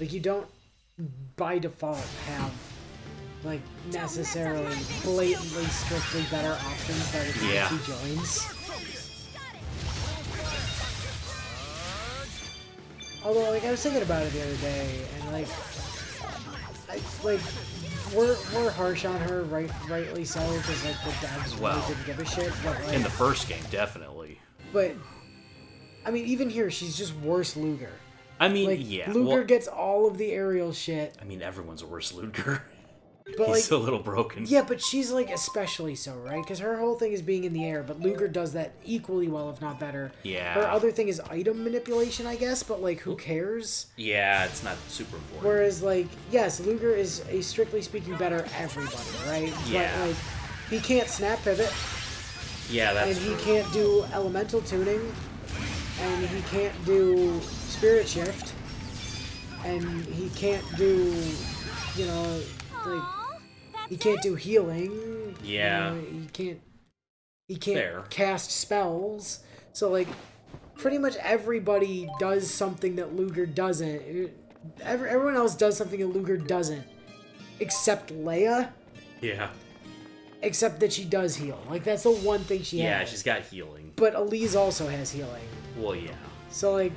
Like you don't by default have like necessarily blatantly strictly better options that it Yeah. he joins. Although like I was thinking about it the other day and like I like we're we're harsh on her right rightly so because like the devs really Well, didn't give a shit but like In the first game, definitely. but I mean even here she's just worse Ludger. I mean, Like yeah. Ludger well, gets all of the aerial shit. I mean, everyone's a worse Ludger. But He's like a little broken. Yeah, but she's like especially so, right? Because her whole thing is being in the air, but Ludger does that equally well, if not better. Yeah. Her other thing is item manipulation, I guess, but like who cares? Yeah, it's not super important. Whereas like, yes, Ludger is a strictly speaking better everybody, right? Yeah. But like, he can't snap pivot, yeah, that's. and he true. can't do elemental tuning, and he can't do spirit shift, and he can't do, you know, like he can't do healing. you Yeah. know, he can't. He can't Fair. cast spells. So like, pretty much everybody does something that Ludger doesn't. Every, everyone else does something that Ludger doesn't, except Leia. Yeah. Except that she does heal. Like that's the one thing she Yeah, has. she's got healing. But Elise also has healing. Well, yeah. So like,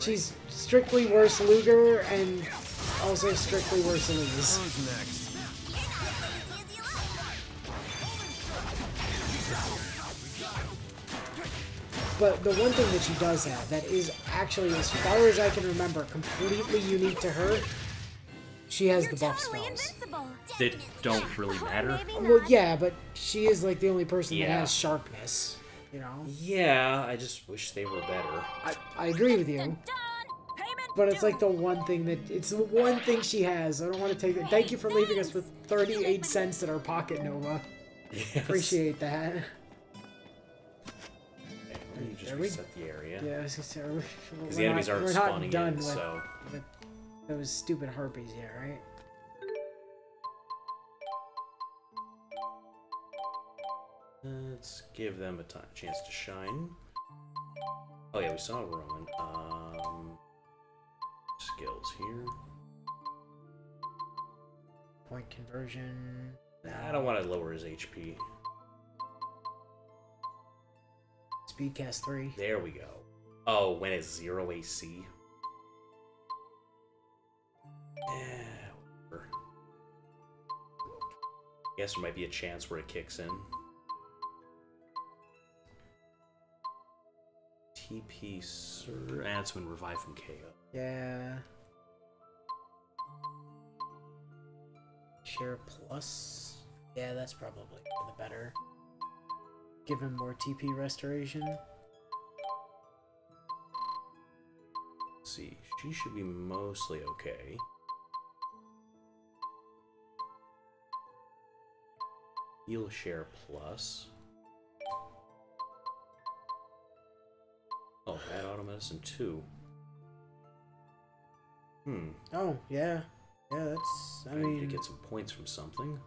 she's strictly worse Ludger and also strictly worse Elise. Who's next? But the one thing that she does have that is actually, as far as I can remember, completely unique to her, she has the buff spells. That don't really matter. Well, yeah, but she is like the only person that has sharpness. You know, Yeah, I just wish they were better. I, I agree with you. But it's like the one thing that it's the one thing she has. I don't want to take it. Thank you for leaving us with 38 cents in our pocket, Nova. Yes. Appreciate that. Me just There we- reset the area. Yeah, I was gonna say, we're, Because the enemies not, aren't spawning done in, with, so with those stupid harpies yet, right? Let's give them a ti chance to shine. Oh yeah, we saw Rowen. Um, skills here. Point conversion. Nah, I don't want to lower his HP. Speed cast three. There we go. Oh, when it's zero AC. Yeah, whatever. Guess there might be a chance where it kicks in. TP Sir. That's when revive from KO. Yeah. Share plus. Yeah, that's probably for the better. Give him more TP restoration. Let's see, she should be mostly okay. Heal share plus. Auto medicine too. Hmm. Oh yeah, yeah. That's. I I need to get some points from something.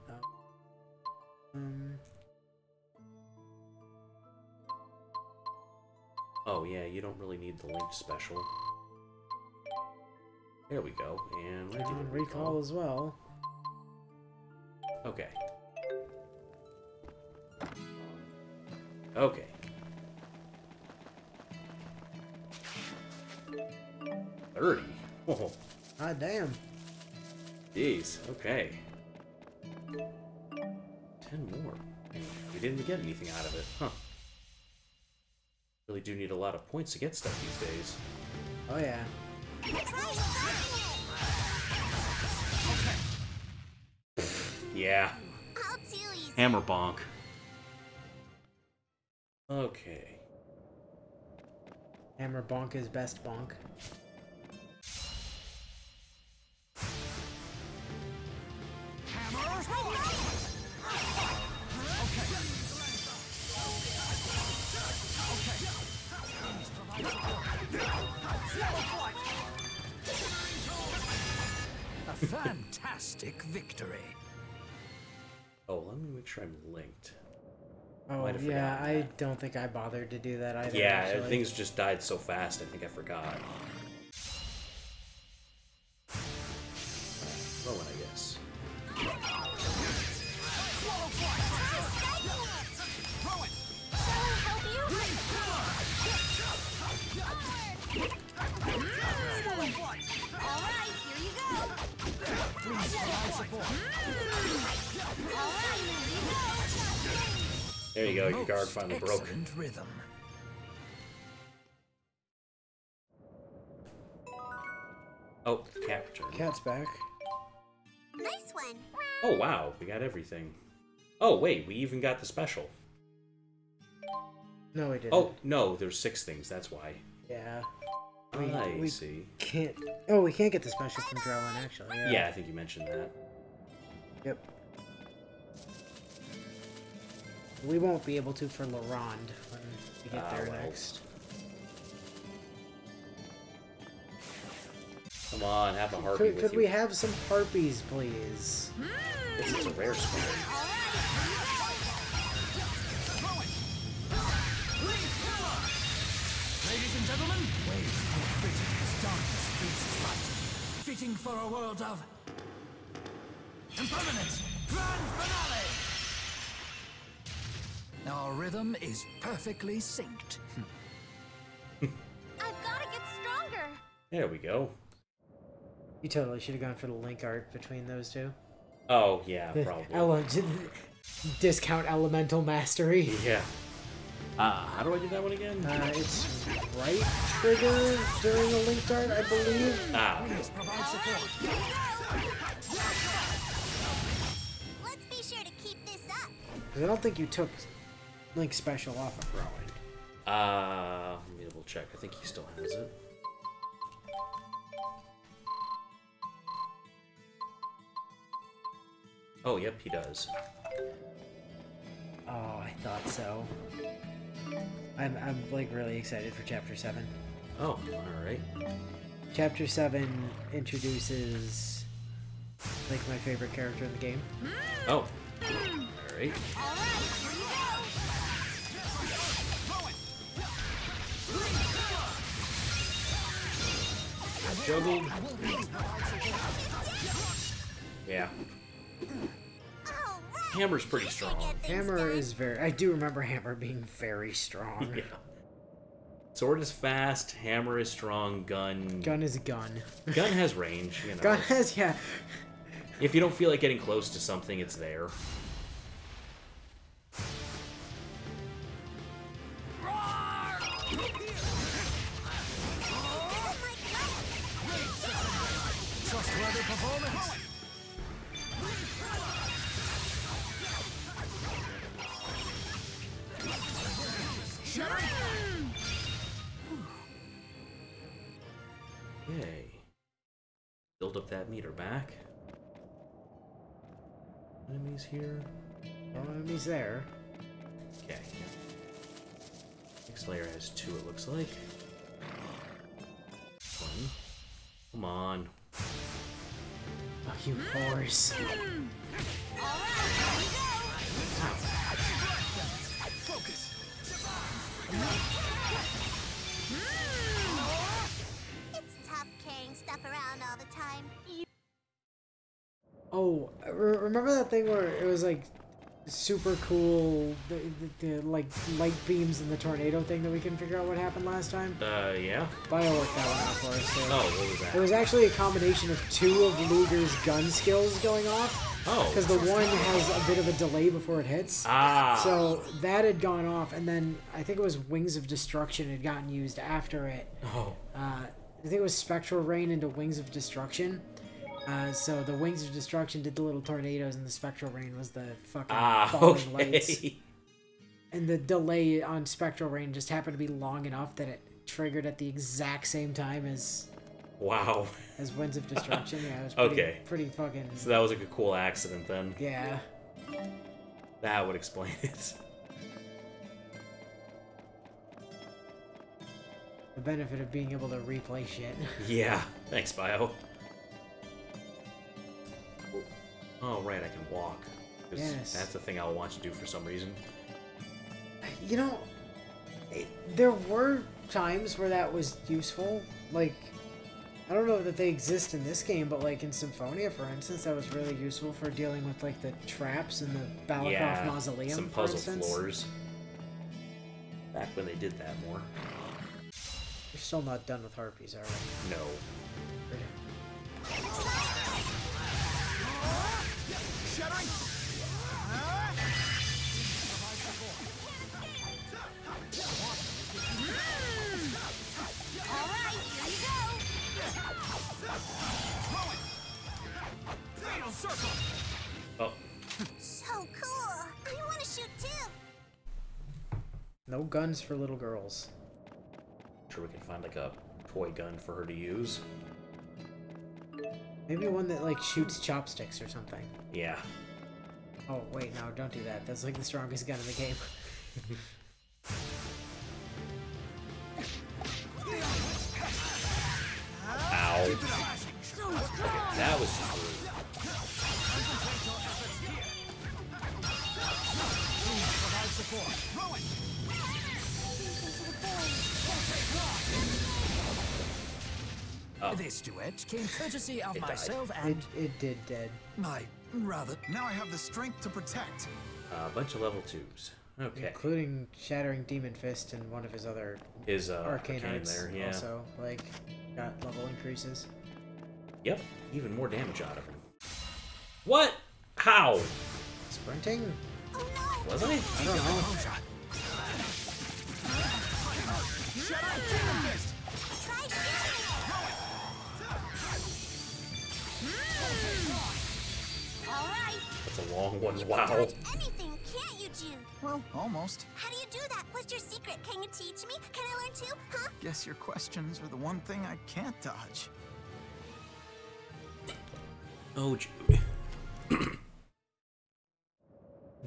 um, Oh yeah, you don't really need the link special. There we go, and get regular on recall as well. Okay. Okay. Thirty. Oh, Ah damn. jeez. Okay. Ten more. We didn't get anything out of it, huh? Really do need a lot of points to get stuff these days. Oh yeah. Yeah. Hammer bonk. Okay. Hammer bonk is best bonk. Sure I'm linked. Oh yeah, I don't think I bothered to do that either. Yeah, actually. things just died so fast, I think I forgot. You go, your guard finally broke. rhythm. Oh, cat returned. Cat's back. Nice one. Oh wow, we got everything. Oh wait, we even got the special. No, we didn't. Oh no, there's six things. That's why. yeah. We, I we see. can't. Oh, we can't get the special from Drellin, actually. Yeah. Yeah, I think you mentioned that. Yep. We won't be able to for Leronde when we get Ah, there well. next. Come on, have a harpy Could, with could you. we have some harpies, please? This is a rare spawn. Ladies and gentlemen, waves of critics dance beats light, fitting for a world of impermanence. Grand finale. Our rhythm is perfectly synced. I've got to get stronger. There we go. You totally should have gone for the link art between those two. Oh yeah, probably. Ele- discount elemental mastery. Yeah. Uh, how do I do that one again? Uh, it's right trigger during a link art, I believe. ah, okay. Please provide support. Let's be sure to keep this up. 'Cause I don't think you took link special off of Rowen. Uh, let me double check. I think he still has it. Oh, yep, he does. Oh, I thought so. I'm, I'm like really excited for chapter 7. Oh, alright. Chapter 7 introduces like my favorite character in the game. Oh, alright. Alright, Juggled. Yeah. Hammer's pretty strong. Hammer is very. I do remember Hammer being very strong. Yeah. Sword is fast, hammer is strong, gun Gun is a gun. gun has range, you know. Gun has, yeah. If you don't feel like getting close to something, it's there. Trustworthy performance. Yay. Build up that meter back. Enemies here. No enemies there. Okay. Next layer has two, it looks like. One. Come on. Oh, you horse. It's tough carrying stuff around all the time. You Oh, remember that thing where it was like super cool, the, the, the like light beams and the tornado thing that we couldn't figure out what happened last time? Uh, yeah? Bio worked that one out for us. So. Oh, what was that? It was actually a combination of two of Ludger's gun skills going off. Oh. Because the one has a bit of a delay before it hits. Ah! So that had gone off, and then I think it was Wings of Destruction had gotten used after it. Oh. Uh, I think it was Spectral Rain into Wings of Destruction. Uh, so the Wings of Destruction did the little tornadoes, and the Spectral Rain was the fucking Ah, falling lights. okay. And the delay on Spectral Rain just happened to be long enough that it triggered at the exact same time as wow. as Winds of Destruction. Yeah, it was pretty, Okay. pretty fucking. So that was like a cool accident then. Yeah. That would explain it. The benefit of being able to replay shit. Yeah. Thanks, Bio. Oh, right, I can walk. Yes. That's the thing I'll want to do for some reason. You know, it, there were times where that was useful. Like, I don't know that they exist in this game, but like in Symphonia, for instance, that was really useful for dealing with like the traps in the Balacruf yeah, Mausoleum. some puzzle floors. Back when they did that more. We're still not done with harpies, are we? No. Shattering! Alright, here you go. Fatal circle! Oh, So cool. I want to shoot too. No guns for little girls. sure we can find like a toy gun for her to use. Maybe one that like shoots chopsticks or something. Yeah. Oh wait, no, don't do that. That's like the strongest gun in the game. This duet came courtesy of It died. myself It and it did dead. my rather. Now I have the strength to protect. A bunch of level twos. Okay. Including shattering Demon Fist and one of his other His uh, arcane, arcane arts there, yeah. also like got level increases. Yep. Even more damage out of him. What? How? Sprinting? Oh no. Was I? I don't know. One. You Wow. can anything, can't you, Jude? Well, almost. How do you do that? What's your secret? Can you teach me? Can I learn too? Huh? Guess your questions are the one thing I can't dodge. Oh, Jude.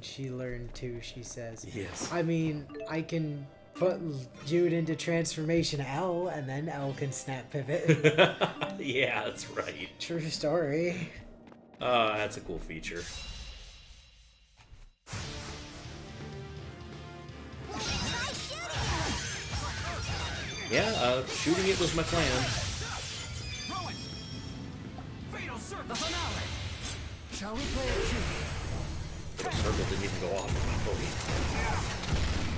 She learned too, she says. Yes. I mean, I can put Jude into transformation L and then L can snap pivot. yeah, that's right. True story. Uh, that's a cool feature. Yeah, uh, shooting it was my plan. Rowen! Fatal! The! Shall we play a cue? Circle didn't even go off.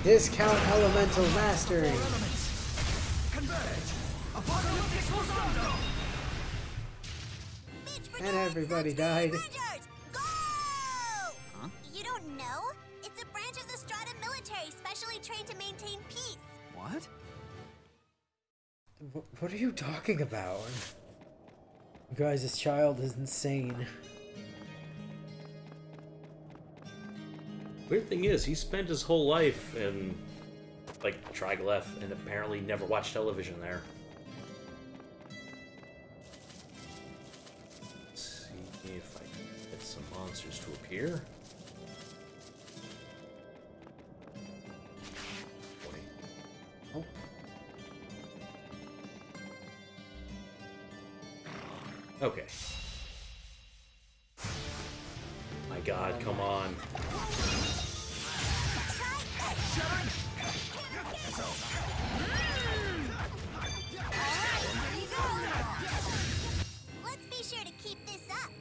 Discount elemental mastery. Elements. Converge! Apocalyptic Rondo! Bitch, And everybody died. Huh? You don't know? It's a branch of the Strata military specially trained to maintain peace. What? Wh- What are you talking about? You guys, this child is insane. Weird thing is, he spent his whole life in, like, Trigleph and apparently never watched television there. Let's see if I can get some monsters to appear. Okay. My god, come on. Here you go. Let's be sure to keep this up.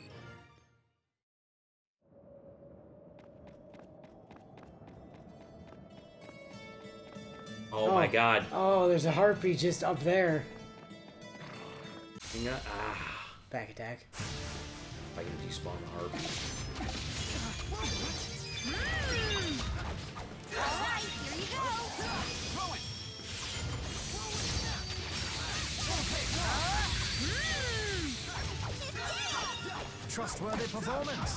Oh, my Oh. god. oh, there's a harpy just up there. Ah. Back attack. If I can despawn the harp. Alright, here you go. Trustworthy performance.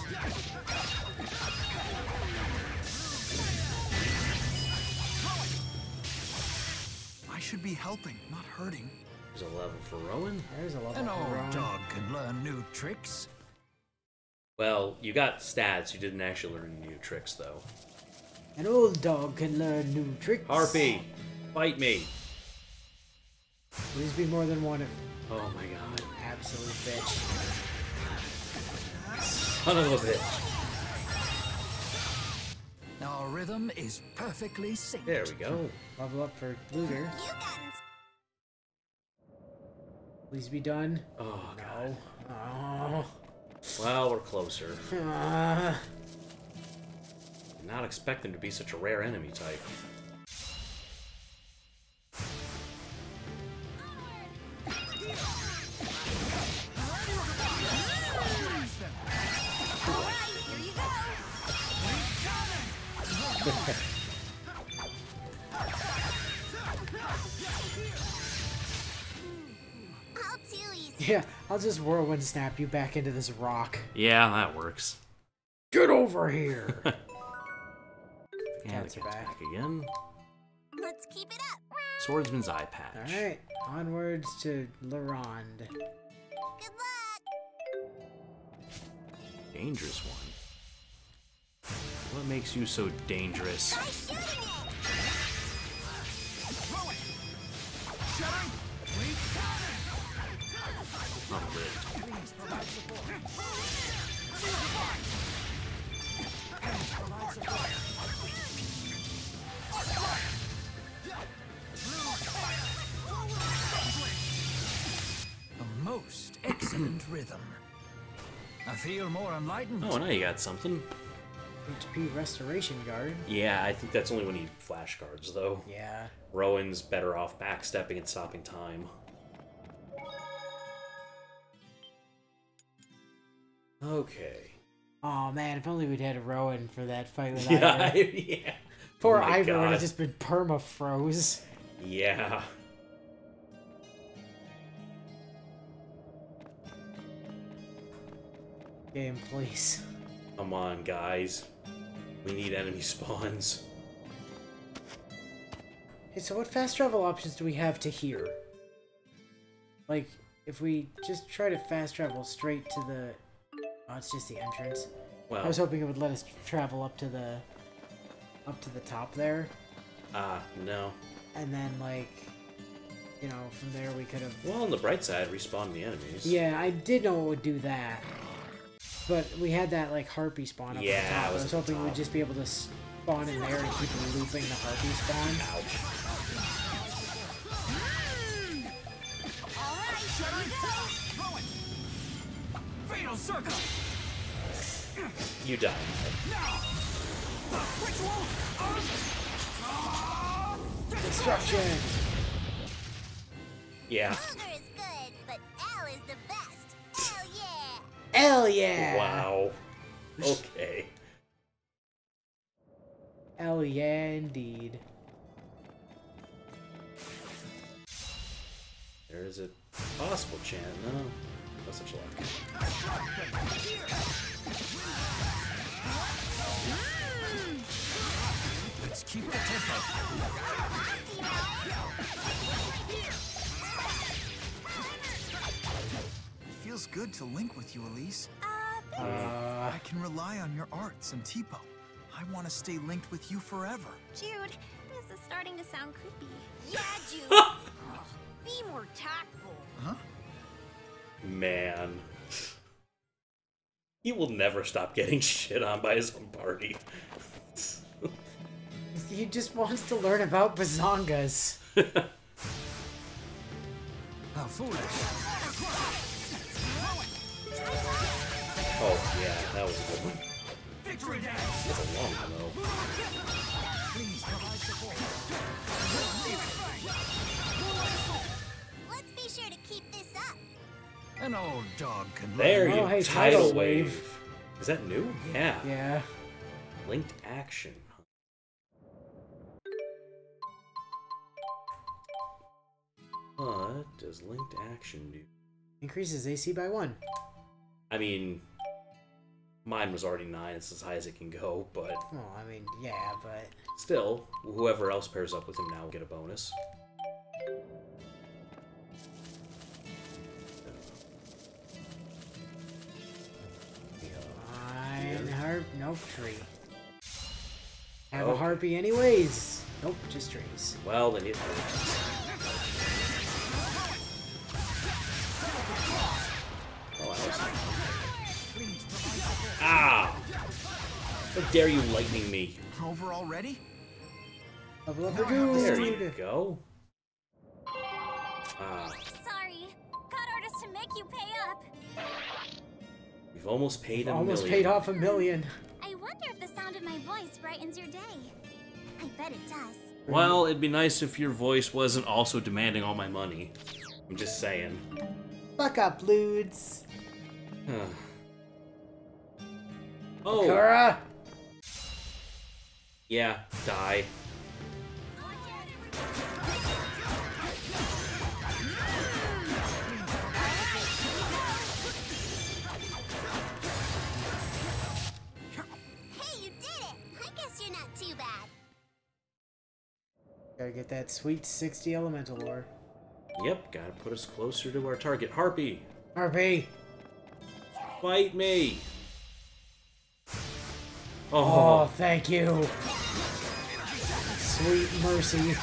I should be helping, not hurting. There's a level for Rowen. There's a level An for old Rowen. dog can learn new tricks. Well, you got stats. You didn't actually learn new tricks, though. An old dog can learn new tricks. Harpy, fight me. Please be more than one. Of. Oh my god. Absolute bitch. Son of a bitch. Our rhythm is perfectly synced. There we go. Level up for Ludger. You got Please be done. Oh, God. Oh. Well, we're closer. Ah. Did not expect them to be such a rare enemy type. Yeah, I'll just whirlwind snap you back into this rock. Yeah, that works. Get over here! And the Cats cat's back. back again. Let's keep it up. Swordsman's eye patch. Alright, onwards to Leronde. Good luck. Dangerous one. What makes you so dangerous? Try Not lived. Please provide support. Please provide support. A most excellent rhythm. I feel more enlightened. Oh, now you got something. HP Restoration Guard. Yeah, I think that's only when you flash guards, though. Yeah. Rowen's better off backstepping and stopping time. Okay. Oh man, if only we'd had a Rowen for that fight with Yeah, Ivar. yeah. Poor Oh Ivar would have just been perma froze. Yeah. Game, please. Come on, guys. We need enemy spawns. Hey, so what fast travel options do we have to here? Like, if we just try to fast travel straight to the... Oh, it's just the entrance. Well, I was hoping it would let us travel up to the... Up to the top there. ah, no. And then, like... You know, from there we could have... Well, on the bright side, respawn the enemies. Yeah, I did know it would do that. But we had that, like, harpy spawn up Yeah, at the top. I was was hoping we'd just be able to spawn in there and keep looping the harpy spawn. Ouch. Fatal circle! You die. Now! The ritual of Destruction! Yeah. Ogre is good, but Al is the best. Hell yeah. Hell yeah! Wow. Okay. Hell yeah, indeed. There is a possible chance. No. No such luck. Let's keep the tempo. It feels good to link with you, Elise. Uh, Uh, I can rely on your arts and Teepo. I want to stay linked with you forever. Jude, this is starting to sound creepy. Yeah, Jude. Be more tactful. Huh? Man. He will never stop getting shit on by his own party. he just wants to learn about bazongas. How foolish. oh, yeah, that was a good one. Victory dance! That's a long one, though. An old dog can run. There Oh, you hey, tidal, tidal wave. wave. Is that new? Yeah. Yeah. Linked action. What does linked action do? Increases AC by one. I mean, mine was already 9, it's as high as it can go, but Well, I mean, yeah, but still, whoever else pairs up with him now will get a bonus. Fine harp. Nope, tree. Have a harpy anyways. Nope, just trees. Well, then it. Oh, Ah! How dare you lightning me? Over already? Level up Now for I have to There you go. We've almost paid a Almost million. paid off a million. I wonder if the sound of my voice brightens your day. I bet it does. Well, it'd be nice if your voice wasn't also demanding all my money. I'm just saying. Fuck up, Ludes. oh, Kura! yeah, die. Gotta get that sweet 60 elemental ore. Yep, gotta put us closer to our target. Harpy, Harpy! fight me! Oh, Oh, thank you. Sweet mercy.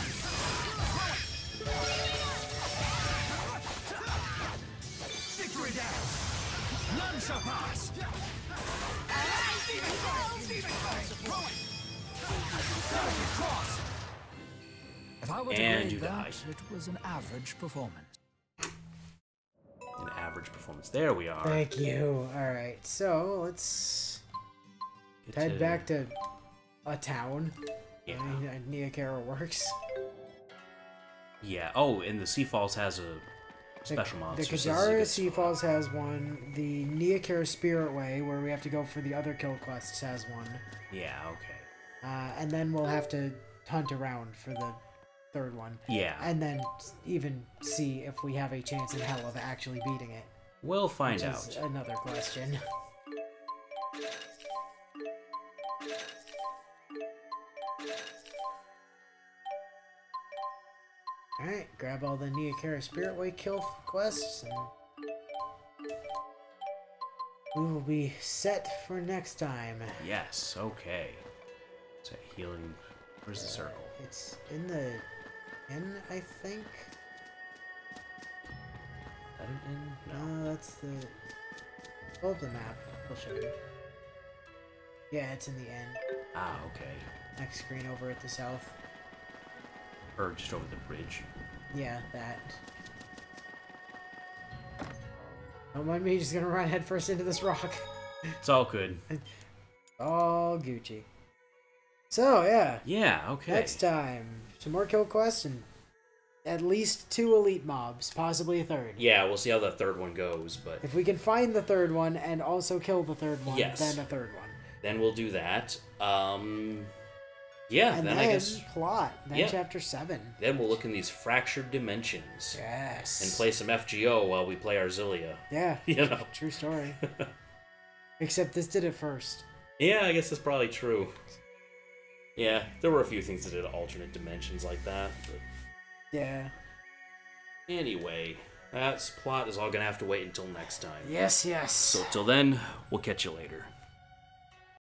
And grade you that, die. it was an average performance. an average performance. There we are. Thank you. Alright, so let's Get head to- back to a town. Yeah. I mean, works. Yeah. Oh, and the Sea Falls has a The- special monster. The so this is a Kajara Sea. Falls has one. The Neokara Spirit Way, where we have to go for the other kill quests, has one. Yeah. Okay. Uh, and then we'll have to hunt around for the third one. Yeah. And then even see if we have a chance in hell of actually beating it. we'll find out. another question. Alright, grab all the Neokara Spirit Way kill quests and we will be set for next time. Yes. Okay. Is that healing? Where's the circle? It's in the inn, I think. Is that an inn? No. No, that's the. Pull up the map. I'll show you. Yeah, it's in the end. Ah. Okay. Next screen over at the south. Or just over the bridge. Yeah, that. Don't mind me, just gonna run headfirst into this rock. It's all good. All Gucci. So, yeah. Yeah. Okay. Next time, some more kill quests and at least two elite mobs, possibly a third. Yeah. We'll see how the third one goes, but If we can find the third one and also kill the third one, Yes. then a third one. then we'll do that. Um. Yeah. And then, then, I guess plot. Then Yeah. chapter 7. then we'll look in these fractured dimensions Yes. and play some FGO while we play Arzilia. Yeah, You know. true story. Except this did it first. Yeah, I guess that's probably true. Yeah, there were a few things that did alternate dimensions like that, but Yeah. anyway, that's plot is all gonna have to wait until next time. Yes, yes. So till then, we'll catch you later.